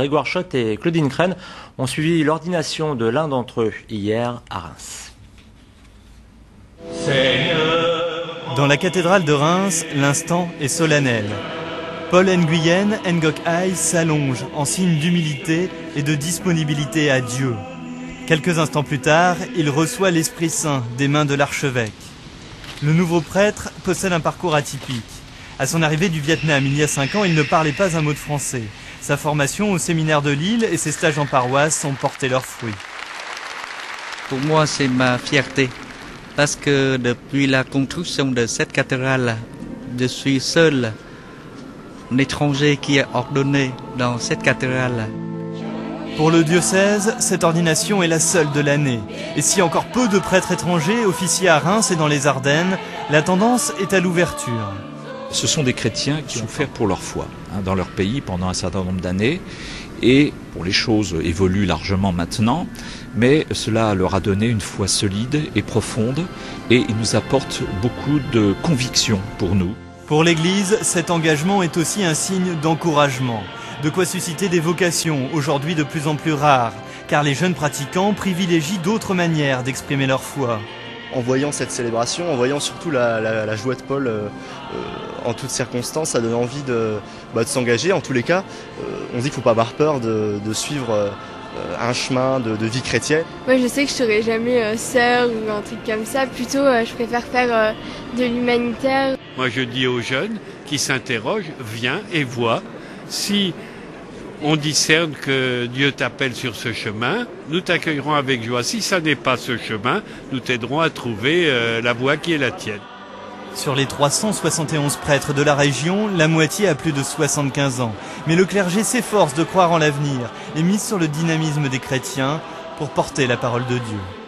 Grégoire Schott et Claudine Crène ont suivi l'ordination de l'un d'entre eux hier à Reims. Dans la cathédrale de Reims, l'instant est solennel. Paul Nguyen Ngoc Ai s'allonge en signe d'humilité et de disponibilité à Dieu. Quelques instants plus tard, il reçoit l'Esprit Saint des mains de l'archevêque. Le nouveau prêtre possède un parcours atypique. À son arrivée du Vietnam il y a cinq ans, il ne parlait pas un mot de français. Sa formation au séminaire de Lille et ses stages en paroisse ont porté leurs fruits. Pour moi, c'est ma fierté. Parce que depuis la construction de cette cathédrale, je suis seul un étranger qui est ordonné dans cette cathédrale. Pour le diocèse, cette ordination est la seule de l'année. Et si encore peu de prêtres étrangers officient à Reims et dans les Ardennes, la tendance est à l'ouverture. Ce sont des chrétiens qui ont fait pour leur foi hein, dans leur pays pendant un certain nombre d'années. Et pour les choses évoluent largement maintenant, mais cela leur a donné une foi solide et profonde et il nous apporte beaucoup de conviction pour nous. Pour l'Église, cet engagement est aussi un signe d'encouragement, de quoi susciter des vocations, aujourd'hui de plus en plus rares, car les jeunes pratiquants privilégient d'autres manières d'exprimer leur foi en voyant cette célébration, en voyant surtout la, joie de Paul euh, euh, en toutes circonstances, ça donne envie de, bah, s'engager. En tous les cas, euh, on dit qu'il ne faut pas avoir peur de, suivre un chemin de, vie chrétienne. Moi, je sais que je serai jamais sœur ou un truc comme ça. Plutôt, je préfère faire de l'humanitaire. Moi, je dis aux jeunes qui s'interrogent, viens et vois si on discerne que Dieu t'appelle sur ce chemin, nous t'accueillerons avec joie. Si ça n'est pas ce chemin, nous t'aiderons à trouver euh, la voie qui est la tienne. Sur les 371 prêtres de la région, la moitié a plus de 75 ans. Mais le clergé s'efforce de croire en l'avenir et mise sur le dynamisme des chrétiens pour porter la parole de Dieu.